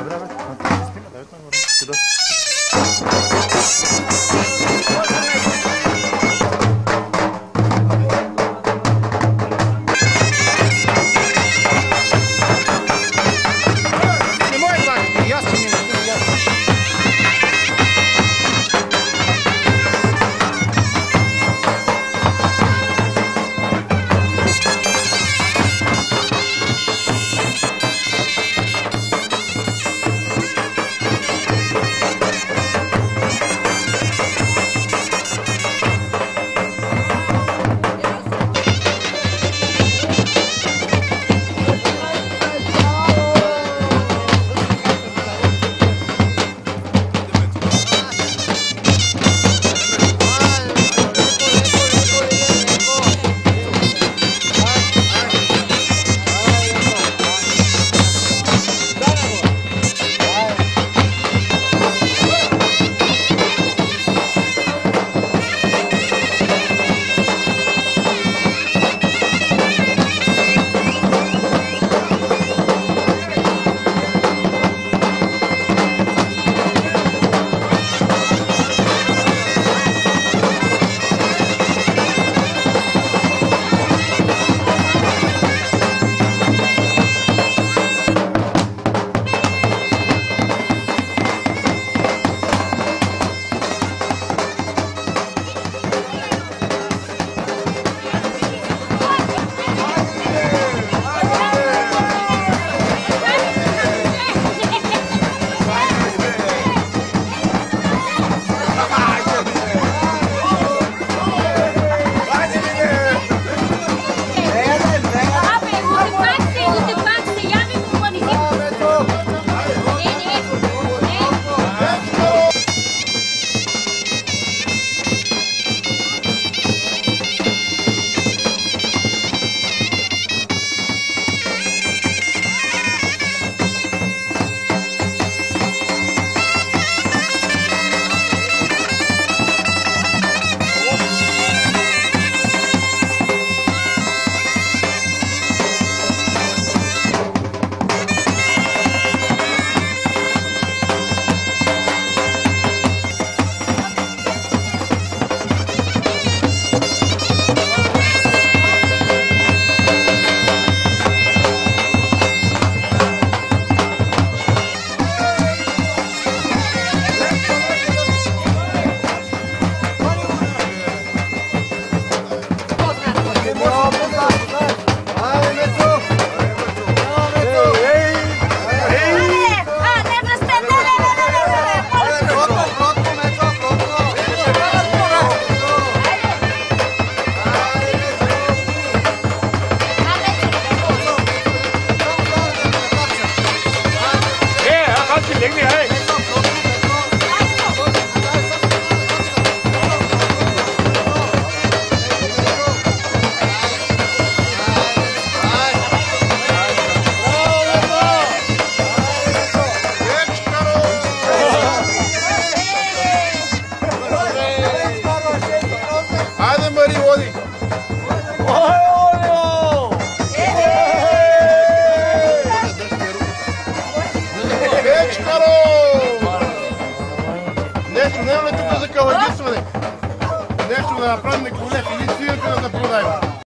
Dobra, dobra, dobra, dobra, dobra. нещо, нямаме тук за калагисване. Нещо да направим Николев или свирка да продаем.